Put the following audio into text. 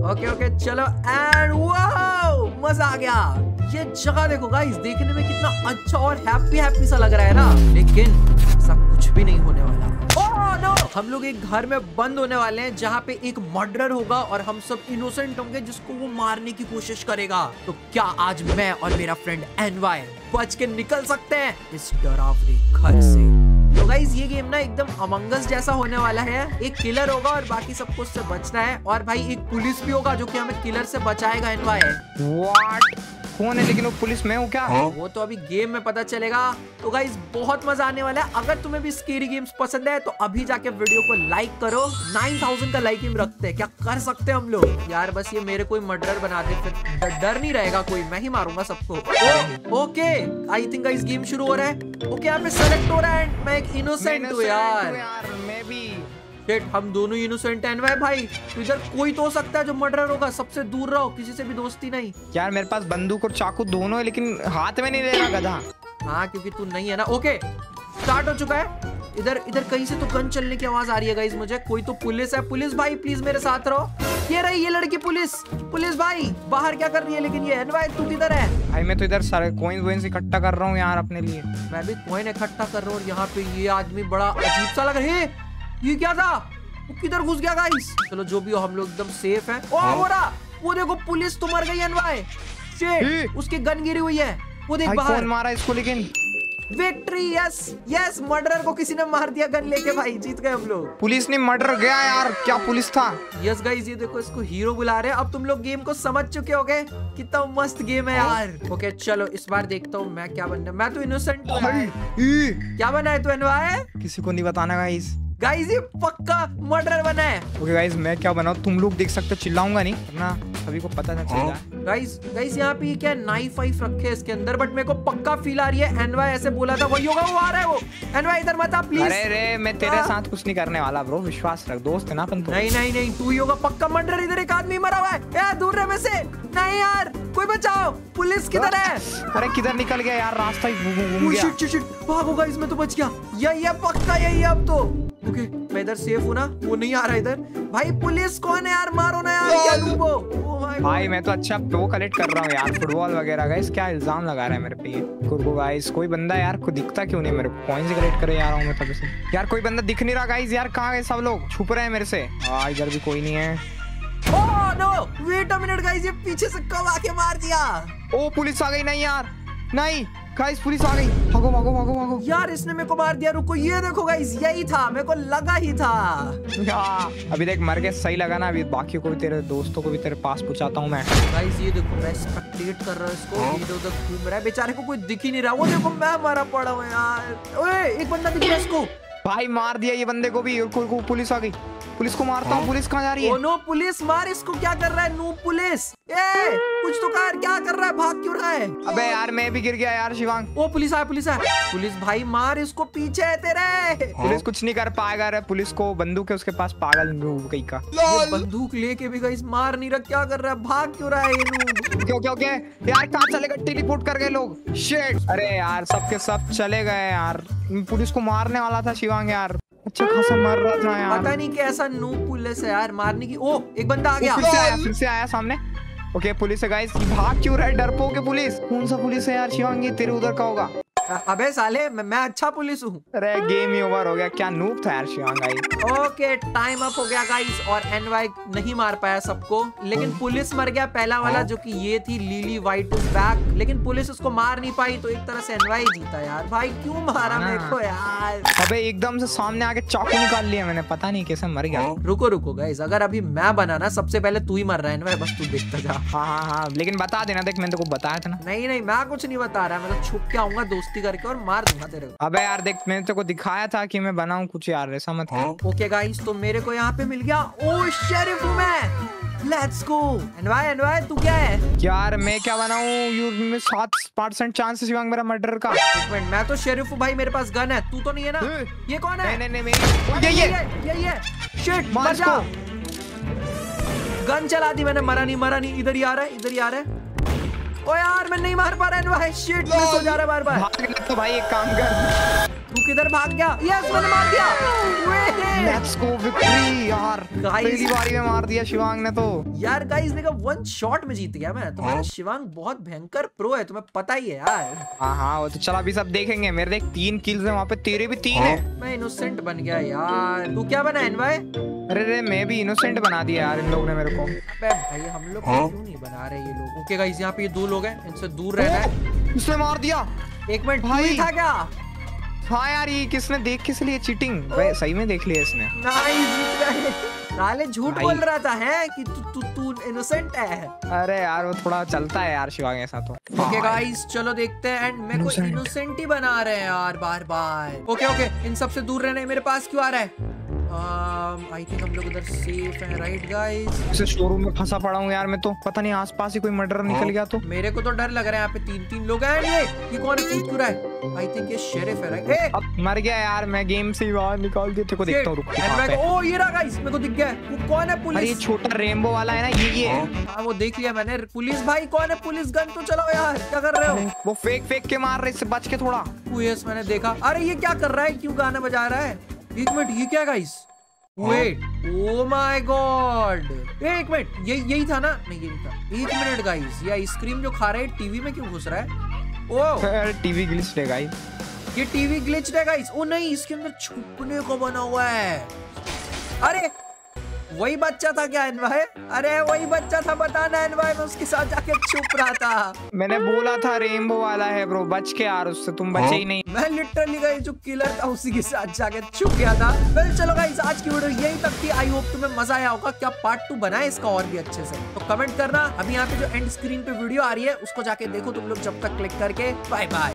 Okay okay चलो and मज़ा आ गया। ये जगह देखो गाइस देखने में कितना अच्छा और हैप्पी हैप्पी सा लग रहा है ना। लेकिन ऐसा कुछ भी नहीं होने वाला। नो हम लोग एक घर में बंद होने वाले हैं, जहाँ पे एक मर्डर होगा और हम सब इनोसेंट होंगे, जिसको वो मारने की कोशिश करेगा। तो क्या आज मैं और मेरा फ्रेंड एनवाई बच के निकल सकते हैं इस डरावने घर से? गाइज़ ये गेम ना एकदम अमंगस जैसा होने वाला है। एक किलर होगा और बाकी सबको उससे बचना है। और भाई, एक पुलिस भी होगा जो कि हमें किलर से बचाएगा व्हाट कौन है लेकिन वो पुलिस में हूँ क्या? वो तो अभी गेम में पता चलेगा। तो गाइज़ बहुत मज़ा आने वाला है। अगर तुम्हें भी स्केरी गेम्स पसंद है तो अभी जाके वीडियो को लाइक करो। 9000 का लाइक रखते हैं। क्या कर सकते हैं हम लोग? यार बस ये मेरे कोई मर्डर बना दे फिर डर नहीं रहेगा कोई। मैं ही मारूँगा सबको। Okay I think guys game शुरू हो रहा है। ओके यहाँ पे सेलेक्ट हो रहा है मैं एक इनोसेंट हूँ यार शिट हम दोनों इनोसेंट हैं। भाई भाई इधर कोई तो हो सकता है जो मर्डर होगा। सबसे दूर रहो किसी से भी दोस्ती नहीं। यार मेरे पास बंदूक और चाकू दोनों है लेकिन हाथ में नहीं ले रहा गधा। हाँ क्योंकि तू नहीं है ना। ओके स्टार्ट हो चुका है। इधर इधर कहीं से तो गन चलने की आवाज़ आ रही है गाइस मुझे। कोई तो पुलिस है। पुलिस भाई प्लीज़ मेरे साथ रहो। ये रही ये लड़की पुलिस। पुलिस भाई बाहर क्या कर रही है? लेकिन ये एनवाई तू किधर है? भाई मैं तो इधर सारे कोइन वोइन इकट्ठा कर रहा हूँ यार अपने लिए। मैं भी कॉइन इकट्ठा कर रहा हूँ यहाँ पे ये आदमी बड़ा अजीब सा लग रहा है। ये क्या था? वो किधर घुस गया गाइस चलो जो भी हो हम लोग एकदम सेफ़ है। ओ हो। रहा। वो देखो पुलिस तो मर गई ए! शिट उसकी गन गिरी हुई है। वो देख बाहर। कौन मारा इसको लेकिन? विक्ट्री यस यस मर्डरर को किसी ने मार दिया गन लेके भाई जीत गए हम लोग। पुलिस ने मर्डर गया यार क्या पुलिस था? यस गाइस ये देखो इसको हीरो बुला रहे हैं। अब तुम लोग गेम को समझ चुके होगे कितना मस्त गेम है यार। ओके चलो इस बार देखता हूँ मैं क्या बनना मैं तो इनोसेंट हूँ क्या बना है तू तो एनवाय किसी को नहीं बताना गाइस गाइस ये पक्का मर्डर बना है। ओके गाइस मैं क्या बनाऊँ? तुम लोग देख सकते हो चिल्लाऊँगा नहीं वरना सभी को पता ना चल जाए गाइस गाइस यहाँ पे ये क्या नाइफ वाइफ रखे है इसके अंदर? बट मेरे को पक्का फील आ रही है एनवाय ऐसे बोला था वही होगा वो आ रहा है वो। एनवाय इधर मत आ प्लीज़ अरे रे मैं तेरे हाँ। साथ कुछ नहीं करने वाला ब्रो विश्वास रख दोस्त है ना अपन तो। नहीं नहीं नहीं तू ही होगा पक्का मर्डर इधर एक आदमी मरा हुआ है। यार दूर रहे में से नहीं यार कोई बचाओ पुलिस किधर है? अरे किधर निकल गया यार रास्ता ही घूम गया। शिट शिट भागो गाइस मैं तो बच गया। यही है पक्का यही है अब तो। ओके मैं इधर सेफ़ हूँ ना वो नहीं आ रहा इधर। भाई पुलिस कौन है यार? मारो ना यार क्या डूबो ओ भाई मैं तो अच्छा वो कलेक्ट कर रहा हूँ यार फुटबॉल वगैरह। गाइस क्या इल्ज़ाम लगा रहा है मेरे पे ये? कुरको गाइस कोई बंदा यार को दिखता क्यों नहीं मेरे को? कॉइंस कलेक्ट करे जा रहा हूँ मैं तब से। यार कोई बंदा दिख नहीं रहा गाइस यार कहाँ गए सब लोग? छुप रहे हैं मेरे से। हाँ इधर भी कोई नहीं है। ओह no wait a minute guys ये पीछे से कब आके मार दिया? ओ पुलिस आ गई नहीं यार। नहीं गाइस पुलिस आ गई। भागो भागो भागो भागो। यार इसने मेरे को मार दिया रुको। ये देखो गाइस यही था। मेरे को लगा ही था। अभी देख मर के सही लगा ना। अभी बाकी को भी तेरे दोस्तों को भी तेरे पास पहुंचाता हूँ मैं। गाइस ये देखो मैं स्पेक्टेट कर रहा हूँ इसको। इधर उधर घूम रहा है। बेचारे को कोई दिख ही नहीं रहा। वो देखो मैं मारा पड़ा हूँ यार। ओए एक बंदा दिख रहा है इसको। भाई मार दिया ये बंदे को भी। पुलिस आ गई। पुलिस को मारता हूँ। पुलिस कहाँ जा रही है? नो पुलिस मार इसको। क्या कर रहा है? No police. ए कुछ तो कर क्या कर रहा है? भाग क्यों रहा है? अबे यार मैं भी गिर गया यार शिवांग। ओ पुलिस आया पुलिस आया। पुलिस भाई मार इसको पीछे है तेरे। पुलिस कुछ नहीं कर पाएगा रे। पुलिस को बंदूक है उसके पास पागल कहीं का। ये बंदूक लेके भी गाइस मार नहीं रहा। क्या कर रहा है? भाग क्यों रहा है ये noob? क्यों क्यों क्या? यार कहाँ चले गए? टेलीपोर्ट कर गए लोग। शिट अरे यार सबके सब चले गए यार। पुलिस को मारने वाला था शिवांग यार। अच्छा खासा मार रहा था यार। पता नहीं कैसा नू पुलिस है यार मारने की ओ एक बंदा आ गया। फिर से आया फिर से आया सामने। ओके पुलिस है गाइस भाग क्यों रहा है? डरपोक के पुलिस कौन सा पुलिस है यार शिवांगी तेरे उधर का होगा। अबे साले मैं, मैं अच्छा पुलिस हूँ। अरे गेम ही ओवर हो गया। क्या नूप था यार शिवांग भाई। ओके टाइम अप हो गया गाइस और एनवाई नहीं मार पाया सबको लेकिन पुलिस मर गया पहला वाला जो कि ये थी लीली वाइट इज़ बैक लेकिन पुलिस उसको मार नहीं पाई तो एक तरह से एनवाई जीता यार। भाई क्यों मारा हाँ। मेरे को यार? अबे एकदम से सामने आके चाकू निकाल लिया मैंने पता नहीं कैसे मर गया। रुको रुको गाइस अगर अभी मैं बना ना सबसे पहले तू ही मर रहा है एनवाई बस तू देखता जा। हाँ हाँ हाँ लेकिन बता देना देख मैंने तेको बताया था ना। नहीं नहीं मैं कुछ नहीं बता रहा मैं तो छुप के आऊँगा दोस्ती करके और मार दूँगा तेरे को। अबे यार देख मैंने तेको दिखाया था कि मैं बनाऊँ कुछ यार ऐसा मत ओके गाइस तो मेरे को यहाँ पे मिल गया। ओ शेरिफ हूँ मैं लेट्स गो एनवाई एनवाई तू क्या है? यार मैं क्या बनाऊँ? यू में सात परसेंट चांस शिवांग मेरा मर्डर का। एक मिनट मैं तो शेरिफ हूँ भाई मेरे पास गन है। तू तो नहीं है ना? ये कौन है? नहीं नहीं नहीं मेरी ये ये। ये ये शिट मर जा। गन चला दी मैंने। मरा नहीं मरा नहीं। इधर ही आ रहा है इधर ही आ रहा है। ओ यार मैं नहीं मार पा रहा एनवाई शिट मिस हो जा रहा बार बार भाग तो भाई एक काम कर। तू किधर भाग गया? यस मैंने मार दिया। लेट्स गो विक्ट्री यार। पहली बारी में मार दिया शिवांग ने तो। यार गाइस देखा वन शॉट में जीत गया मैं। तुम्हारा हाँ। शिवांग बहुत भयंकर प्रो है तुम्हें पता ही है यार। हाँ हाँ वो तो चल अभी सब देखेंगे। मेरे देख तीन किल्स है वहाँ पे तेरे भी तीन है। मैं इनोसेंट बन गया यार। तू क्या बना एनवाई अरे रे मैं भी इनोसेंट बना दिया यार इन लोगों ने मेरे को। अबे भाई हम लोग क्यों नहीं बना रहे ये लोग? ओके गाइस यहाँ पे ये दो लोग हैं इनसे दूर रहना है। उसने मार दिया। एक मिनट भाई। था क्या? हाँ यार ये किसने देख किस लिए चीटिंग भाई सही में देख लिया इसने। नाले झूठ बोल रहा था है? कि तू तू तू इनोसेंट है। अरे यार वो थोड़ा चलता है यार शिवांग ऐसा तो ओके गाइस चलो देखते हैं। एंड मैं को इनोसेंट ही बना रहे हैं यार बार बार ओके ओके इन सबसे दूर रहने मेरे पास क्यों आ रहा है? आई थिंक हम लोग उधर सेफ़ हैं राइट गाइस इसे शोरूम में फंसा पड़ा हूँ यार मैं तो। पता नहीं आसपास ही कोई मर्डर निकल गया तो। मेरे को तो डर लग रहा है यहाँ पे तीन तीन लोग हैं ये। ये कौन है? कूद क्यों रहा है? आई थिंक ये शेरिफ है राइट ए अब मर गया यार मैं गेम से ही बाहर निकाल दिया। तेरे को देखता हूँ रुक मैं। ओ ये रहा गाइस मेरे को दिख गया। है। वो कौन है अरे ये पुलिस छोटा रेनबो वाला है ना ये ये है। हाँ वो देख लिया मैंने। पुलिस भाई कौन है पुलिस? गन तो चलाओ यार। क्या कर रहे हो? वो फेक फेक के मार रहे इससे बच के थोड़ा। यस मैंने देखा। अरे ये क्या कर रहा है? क्यों गाना बजा रहा है? एक मिनट ये क्या guys wait oh my God एक मिनट ये यही था ना? नहीं यही नहीं था। एक मिनट गाइस ये आइसक्रीम जो खा रहा है टीवी में क्यों घुस रहा है? ओ टीवी ग्लिच है गाइस ये टीवी ग्लिच है गाइस ओ नहीं इसके अंदर छुपने को बना हुआ है। अरे वही बच्चा था क्या एनवाय? अरे वही बच्चा था बताना एनवाय मैं उसके साथ जाके छुप रहा था। मैंने बोला था रेनबो वाला है ब्रो बच के यार उससे तुम बचे ही नहीं। मैं लिटरली गई जो किलर था उसी के साथ जाके छुप गया था। वेल चलो गाइस आज की वीडियो यही तक थी। आई होप तुम्हें मज़ा आया होगा क्या पार्ट टू बनाए इसका और भी अच्छे से। तो कमेंट करना अभी यहाँ पे जो एंड स्क्रीन पे वीडियो आ रही है उसको जाके देखो तुम लोग जब तक क्लिक करके। Bye bye